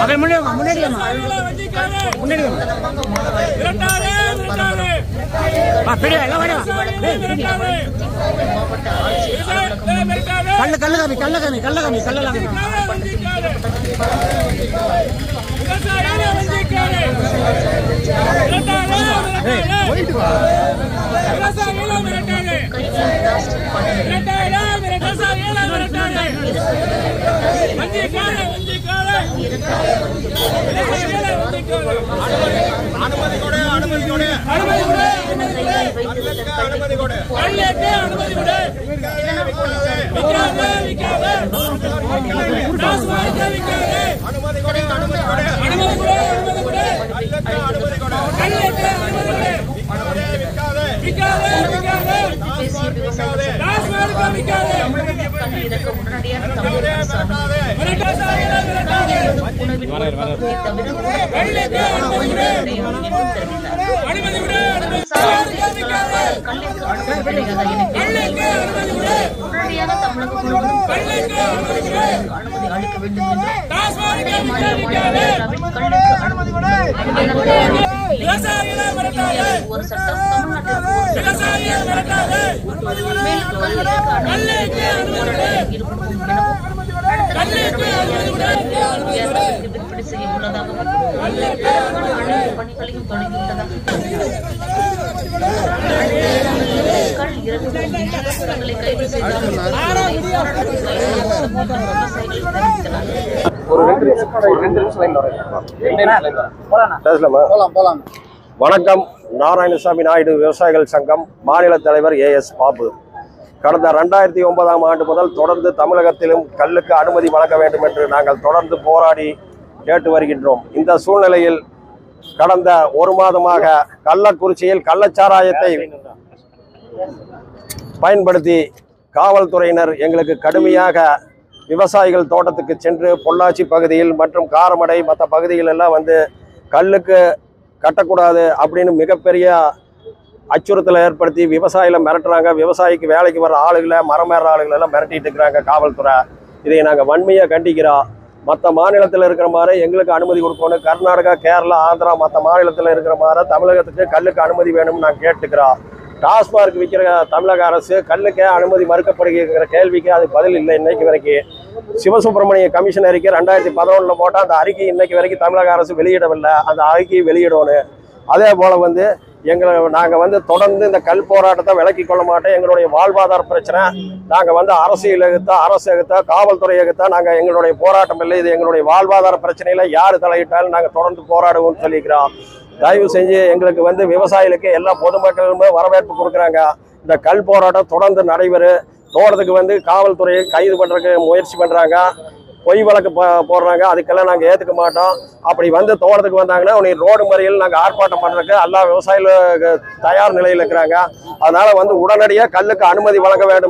மகள் முன்னாடி வாங்க, முன்னாடி வாங்க. முன்னாடி வாங்க. எல்லாம் காமி கல்ல காமி கல்ல காமி கல்ல காமி. அனுமதி கொடு அனுமதி கொடு கல்லுக்கு அனுமதி கொடு விற்காதே விற்காதே டாஸ்மாக் விற்காதே மிரட்டாதே மிரட்டாதே உடனடியாக தமிழக முதலமைச்சர் அனுமதி அளிக்க வேண்டும் என்று ஒரு சட்டம் தமிழ்நாட்டிற்கு ஒரு சட்டம் மேலும் கல்லுக்கு அனுமதி இருக்கும் எனவும் இந்தியாவிற்கு விற்பனை செய்ய உள்ளதாகவும் அதற்கான அனைத்து பணிகளையும் தொடங்கிவிட்டதாக கள் இறக்குமதி விவசாயிகளை கைது செய்தால் போராட்டத்தில் விவசாயிகள் தெரிவித்தனர் ஒரு ரெண்டு நிமிஷம் ஒரு ரெண்டு நிமிஷம் லைன்ல வரேன். பேசலாமா வணக்கம். நாராயணசாமி நாயுடு விவசாயிகள் சங்கம் மாநில தலைவர் ஏஎஸ் பாபு. கடந்த ரெண்டாயிரத்தி ஒன்பதாம் ஆண்டு முதல் தொடர்ந்து தமிழகத்திலும் கல்லுக்கு அனுமதி வழங்க வேண்டும் என்று நாங்கள் தொடர்ந்து போராடி கேட்டு வருகின்றோம். இந்த சூழ்நிலையில் கடந்த ஒரு மாதமாக கள்ளக்குறிச்சியில் கள்ளச்சாராயத்தை பயன்படுத்தி காவல்துறையினர் எங்களுக்கு கடுமையாக விவசாயிகள் தோட்டத்துக்கு சென்று பொள்ளாச்சி பகுதியில் மற்றும் காரமடை மற்ற பகுதிகளெல்லாம் வந்து கல்லுக்கு கட்டக்கூடாது அப்படின்னு மிகப்பெரிய அச்சுறுத்தலை ஏற்படுத்தி விவசாயில மிரட்டுறாங்க. விவசாயிக்கு வேலைக்கு வர ஆளுகளை மரம் ஏற ஆளுகளை எல்லாம் மிரட்டிட்டு இருக்கிறாங்க காவல்துறை. இதை நாங்கள் வன்மையாக கண்டிக்கிறோம் மற்ற மாநிலத்தில் இருக்கிற மாதிரி எங்களுக்கு அனுமதி கொடுக்கணும். கர்நாடகா கேரளா ஆந்திரா மற்ற மாநிலத்தில் இருக்கிற மாதிரி தமிழகத்துக்கு கல்லுக்கு அனுமதி வேணும்னு நாங்கள் கேட்டுக்கிறோம் டாஸ்மார்க் விற்கிற தமிழக அரசு கல்லுக்கே அனுமதி மறுக்கப்படுகிற கேள்விக்கு அது பதில் இல்லை இன்னைக்கு வரைக்கும். சிவசுப்பிரமணிய கமிஷன் அறிக்கை ரெண்டாயிரத்தி பதினொன்றில் போட்டால் அந்த அறிக்கை இன்னைக்கு வரைக்கும் தமிழக அரசு வெளியிடவில்லை. அந்த அறிக்கையை வெளியிடணும். அதே போல் வந்து எங்களை நாங்கள் வந்து தொடர்ந்து இந்த கல் போராட்டத்தை விலக்கி கொள்ள மாட்டோம். எங்களுடைய வாழ்வாதார பிரச்சனை நாங்கள் வந்து அரசியல் எகுத்தா அரசு எகுத்தா காவல்துறை எகுத்தா நாங்கள் எங்களுடைய போராட்டம் இல்லை. இது எங்களுடைய வாழ்வாதார பிரச்சனையில் யார் தலையிட்டாலும் நாங்கள் தொடர்ந்து போராடுவோம்னு சொல்லிக்கிறோம். தயவு செஞ்சு எங்களுக்கு வந்து விவசாயிகளுக்கு எல்லா பொதுமக்களுமே வரவேற்பு கொடுக்குறாங்க. இந்த கல் போராட்டம் தொடர்ந்து நடைபெறும் தோட்டத்துக்கு வந்து காவல்துறையை கைது பண்ணுறதுக்கு முயற்சி பண்ணுறாங்க பொய் வழக்கு போடுறாங்க. அதுக்கெல்லாம் நாங்கள் ஏற்றுக்க மாட்டோம். அப்படி வந்து தோட்டத்துக்கு வந்தாங்கன்னா உன்னை ரோடு முறையில் நாங்கள் ஆர்ப்பாட்டம் பண்ணுறதுக்கு எல்லா விவசாயிகளுக்கு தயார் நிலையில் இருக்கிறாங்க. அதனால் வந்து உடனடியாக கல்லுக்கு அனுமதி வழங்க வேண்டும்.